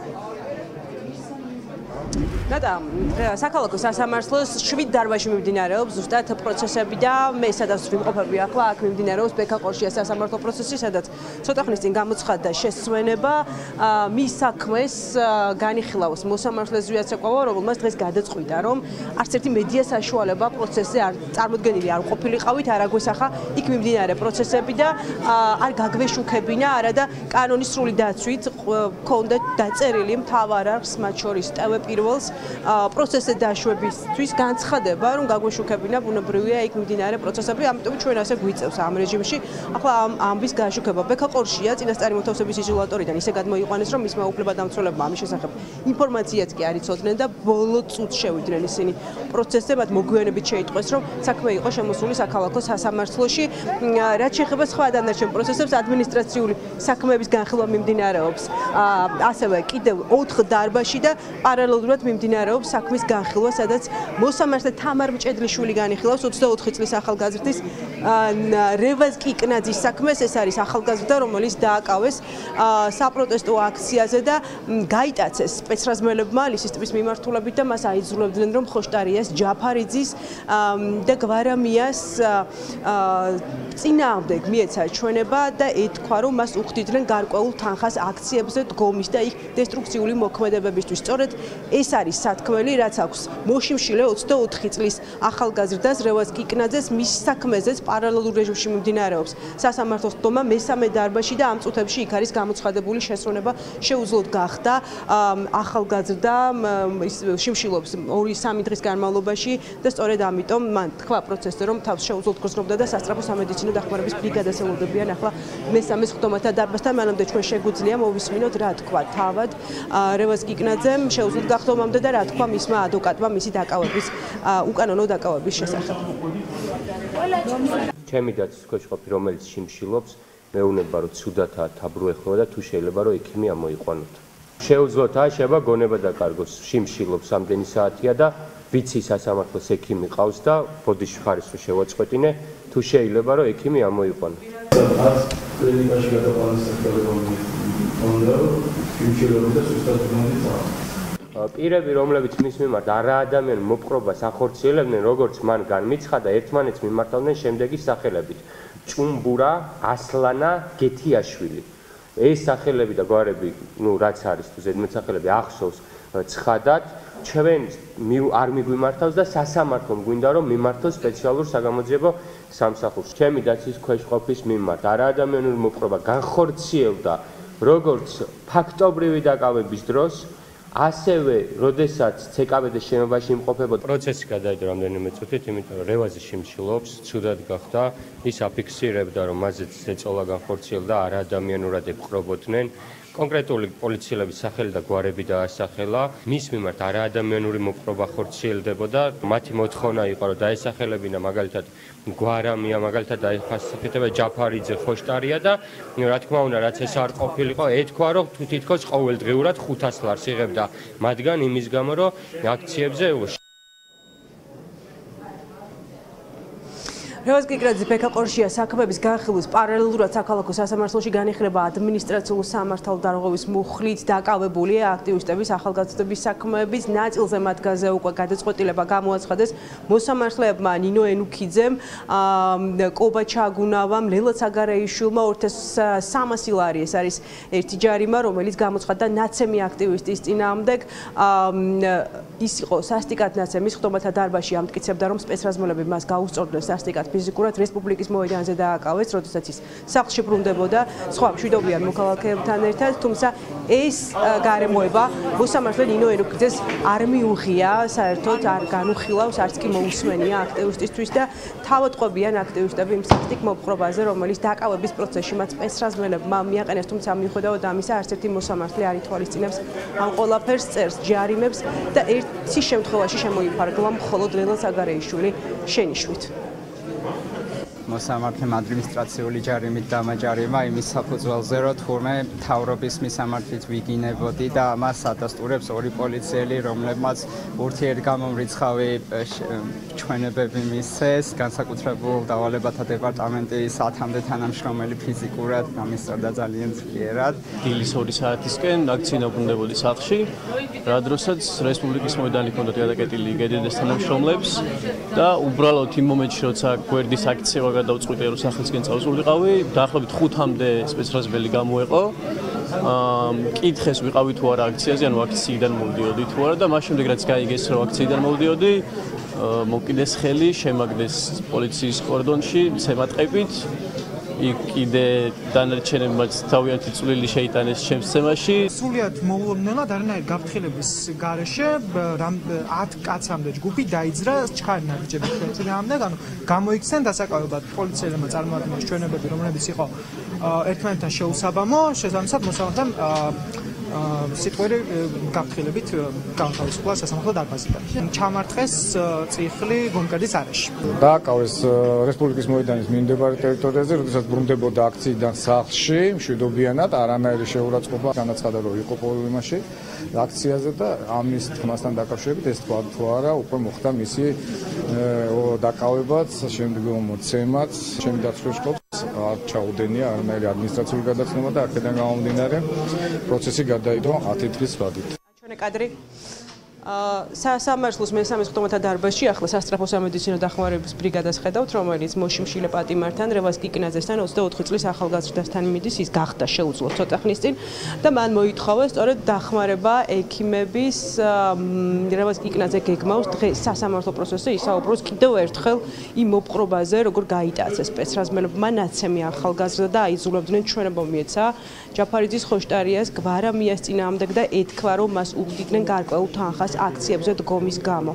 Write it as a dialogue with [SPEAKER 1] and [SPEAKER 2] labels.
[SPEAKER 1] Thank you. და საქალაქო სასამართლოს 7 დარბაზში მიმდინარეობს ზუსტად პროცესები და მე სადაც ვიმყოფები ახლა აქ მიმდინარეობს ბექაყორშია სასამართლო პროცესი სადაც ცოტა ხნის წინ გამოცხადდა შესვენება მის საქმეს განიხილავს მოსამართლეს ზვიაცეკვავა რომელმაც დღეს გადაწყვიტა რომ არც ერთი მედია საშუალება პროცესზე არ წარმოქმნილი არ ყოფილიყავით არ აგვესახა იქ მიმდინარე პროცესები და არ გაგვეშუქებინა არადა კანონის სრული დაცვით ქონდა დაწერილი მთავარ არხს მათ შორის ტევე პირველს პროცესზე დაშვებისთვის განცხადება, რომ გაგვეშუქებინა ბუნებრივია იქ მიმდინარე პროცესები, ამიტომ ჩვენ ასე გვიწევს ამ რეჟიმში. ახლა ამ ამბის გაშუქება ბექაყორშია წინასწარი მოთავსების იზოლატორიდან ისე გადმოიყვანეს, რომ მისმა უფლებადამცველებმა ამის შესახებ ინფორმაციაც კი არ იცოდნენ და ბოლო წუთს შევიდნენ ისინი პროცესზე, მათ მოგვიანებით შეიტყვეს, რომ საქმე იყო შემოსული საქალაქო სასამართლოში. რაც შეეხება სხვა დანარჩენ პროცესებს, ადმინისტრაციული საქმეების განხილვა მიმდინარეობს. ასევე კიდევ 4 დარბაზში და პარალელურად მიმდინარეობს მიმდინარეობს საქმის განხილვა, სადაც მოსამართლე თამარ მჭედლიშვილი განიხილავს 24 წლის ახალგაზრდის რევაზ კიკნაძის საქმეს. ეს არის ახალგაზრდა, რომელიც დააკავეს საპროტესტო აქციაზე და გაიტაცეს სპეცრაზმელებმა ლისისტვის მიმართულებით და მას აიძულებდნენ, რომ ხოშტარიას ჯაფარიძის და გვარამიას წინააღმდეგ მიეცა ჩვენება და ეთქვა, რომ მას უხდიდნენ გარკვეულ თანხას აქციებზე დგომის და იქ დესტრუქციული მოქმედებებისთვის. სწორედ ეს არის სათქმელი, რაც აქვს მოშიმშილე 24 წლის ახალგაზრდას რევას კიკნაძეს მის საქმეზეც პარალელურ რეჟიმში მიმდინარეობს. სასამართლოს დომა მესამე დარბაზში და ამ წუთებში იქ არის გამოცხადებული შესრულება შეუძლოდ გახდა ახალგაზრდა შიმშილობს 2-3 დღის განმავლობაში და სწორედ ამიტომ მან თქვა პროცესზე რომ თავს შეუძლოდ გრძნობდა და სასწრაფო სამედიცინო დახმარების ბრიგადას ელოდებიან ახლა მესამე ხდომათა დარბაზთან მანამდე ჩვენ შეგვიძლია მოვისმინოთ რა თქვა თავად რევას კიკნაძემ შეუძლოდ გახდომამდე და რა თქვა მისმა ადვოკატმა მისი დაკავების უკანონო დაკავების შესახებ.
[SPEAKER 2] ჩემი დაცვის ქვეშ ყოფი რომელიც შიმშილობს მეუნება რომ ცუდათა თაბრო ეხმო და თუ შეიძლება რომ ექიმი ამოიყვანოთ. შეუძლოთ აშება გონება დაკარგოს შიმშილობს ამდენი საათია და ვიცი სასამართლოს ექიმი ყავს და ბოდიში ხარის რო შევაწყვეტინე თუ შეიძლება რომ ექიმი ამოიყვანო.
[SPEAKER 3] კლინიკაში გადაყვანის სახელმწიფო უნდა შიმშილობს და სუსტად მომდის
[SPEAKER 2] პირები, რომლებიც მის მიმართ არა ადამიან მოპყრობას ახორციელებდნენ, როგორც მან განმიცხადა, ერთმანეთს მიმართავდნენ შემდეგი სახელებით: ჭუმბურა, ასლანა, გეთიაშვილი. ეს სახელები და გვარები, ну, რაც არის თუ ზედმეტ სახელები ახსოვს ცხადად, ჩვენ არ მიგვიმართავს და სასამართლომ გვინდა რომ მიმართოს სპეციალურ საგამოძიებო სამსახურს. ჩემი დაცვის ქვეშ ყოფის მიმართ არა ადამიანური მოპყრობა განხორციელდა როგორც ფაქტობრივი დაკავების დროს, ასევე, როდესაც CKVD შენობაში იმყოფებოდა, პროცესი გადაიდო რამდენიმე წუთით, იმიტომ რომ რევაზი შიმშილობს, ცუდად გახდა, ის აფიქსირებდა, რომ მასზე ზეწოლა განხორციელდა, არა ადამიანურად ეყრობოდნენ. კონკრეტული პოლიციელების სახელი და გვარები დაასახელა. მის მიმართ არაადამიანური მოპყრობა ხორციელდებოდა. მათი მოთხოვნა იყო, რომ დაესახელებინა მაგალითად გვარამია, მაგალითად დაიხასიათება ჯაფარიძე, ხოშტარია და რა თქმა უნდა, რაც ეს არ ყოფილიყო, ეთქვა, რომ თუ თითქოს ყოველდღიურად 500 ლარს იღებდა მათგან იმის გამო, რომ აქციებზე
[SPEAKER 1] რევაზ კიკრაძე ფექაყორშია საქმეების განხილვის პარალელურად საქალაქო სასამართლოში განიხილება ადმინისტრაციულ სამართალ დარღვევის მუხლით დაკავებული აქტივისტების ახალგაზრდების საქმეების ნაწილზე. მათგანზე უკვე გადაწყვეტილება გამოაცხადეს მოსამართლეებმა ნინო ენუქიძემ კობა ჩაგუნავამ ლელა ცაგარეიშვილმა 2300 ლარი ეს არის ერთი ჯარიმა რომელიც გამოცხადდა ნაცემი აქტივისტის წინააღმდეგ ის იყო სასტიკად ნაცემის ხდომათა დარბაზში ამტკიცებდა რომ სპეცრაზმელები მას გაუსწორდნენ სასტიკად. ფიზიკურად რესპუბლიკის მოედანზე დააკავეს, როდესაც ის სახლში ბრუნდებოდა სხვა მშვიდობიან მოქალაქეებთან ერთად, თუმცა ეს გარემოება მოსამართლე ნინო ენუქიძეს არ მიუღია, საერთოდ არ განუხილავს, არც კი მოусმენია აქტივისტისთვის და თავადყვებიან აქტივისტები იმ სასტიკ მოპყრობაზე, რომელიც დააკავების პროცესში მათ სპეცრაზმელებმა მიაყენეს, თუმცა მიუხედავად ამისა, არც ერთი მოსამართლე არ ითვალისწინებს ამ ყველაფერს წერს, ჯარიმებს და ერთი შემთხვევაში შემოიფარგლა მხოლოდ ლელა საგარეიშვილი შენიშვით.
[SPEAKER 4] მოსამართლემ ადმინისტრაციული ჯარიმით დამაჯარიმა იმის საფუძველზე, რომ თურმე თავრობის მისამართლით ვიგინებოდი და მას ადასტურებს ორი პოლიციელი, რომლებმაც ურთიერთგამომრიცხავი ჩვენებები მისცეს, განსაკუთრებულ დავალებათა დეპარტამენტის 10-მდე თანამშრომელი ფიზიკურად გამისწორდა ძალიან ძლიერად.
[SPEAKER 5] დილის 2 საათისკენ აქცია დაბრუნდებოდი სახლში, რა დროსაც რესპუბლიკის მოედანი ქონდა გადაკეტილი გედედეს თანამშრომლებს და უბრალოდ იმ მომენტში, როცა გვერდის აქცია გადავწყვიტე, რომ სახლისკენ წავსულიყავი, დაახლოებით 5-მდე სპეცრაზბელი გამოეყო. აა მკითხეს ვიყავი თუ არა აქციაზე, ანუ აქციიდან მოვდიოდი თუ არა და მას შემდეგ რაც გაიგეს რომ აქციიდან მოვდიოდი, მოკიდეს ხელი, შემაგდეს პოლიციის კორდონში, ცემატყებით. იქ კიდე დანარჩენებმა თავიანთი წვლილი შეიტანეს ჩემს თემაში.
[SPEAKER 6] სულიად მოულოდნელად არანაირ გაფრთხილების გარეშე რამ 10 კაცამდე ჯგუფი დაიძრა ჩქარი ნაბიჯების შეწინააღმდეგ, ანუ გამოიქცენ დასაკავებლად პოლიციელებმა წარმოადგენს ჩვენებები, რომლებიც იყო ერთმანეთთან შეუსაბამო, შესაბამისად მოსამართლემ სიტყვერი გაფრთხილებით განთავისუფლა სასამართლო დარბაზიდან. ჩამარტყეს წიხლი გონკადის არეში.
[SPEAKER 7] დააკავეს რესპუბლიკის მოედანის მიმდებარე ტერიტორიაზე, როდესაც ბრუნდებოდა აქციიდან სახლში, მშვიდობიანად, არანაირი შეურაცხყოფა განაცხადა, რომ იყო პრობლემაში აქციაზე და ამის თმასთან დაკავშირებით ეს თქვა თუ არა, უკვე მოხდა მისი დაკავებაც, შემდგომ მოცემაც, ჩემი დაცვის სკოპს არ ჩაუდენია არანაირი ადმინისტრაციული გადაცნობა და აქედან გამომდინარე პროცესი გადაიდო 10 დღის ვადით.
[SPEAKER 1] ჩვენი კადრი სამართლის მესამე ხტომათა დარბაზში ახლა სასტრაფო სამედიცინო დახმარების ბრიგადას ხედავთ, რომელიც მოშიმშილე პატიმართან, რევას კიკნაძესთან 24 წლის ახალგაზრდასთან მიდის, ის გახდა შეუძლო ცოტა ხნის წინ. და მან მოითხოვა სწორედ დახმარება ექიმების რევას კიკნაძე გეგმავს დღეს სასამართლო პროცესზე ისაუბროს კიდევ ერთხელ იმ მოპყრობაზე, როგორ გაიტაცეს სპეცრაზმელებმა ნაცემი ახალგაზრდა და აიძულებდნენ ჩვენება მიეცა ჯაფარიძის ხოშტარიას გვარა მიასწინააღმდეგ და ეთქვა, რომ მას უგდიდნენ გარკვეულ თანხას აქციებზე დგომის გამო.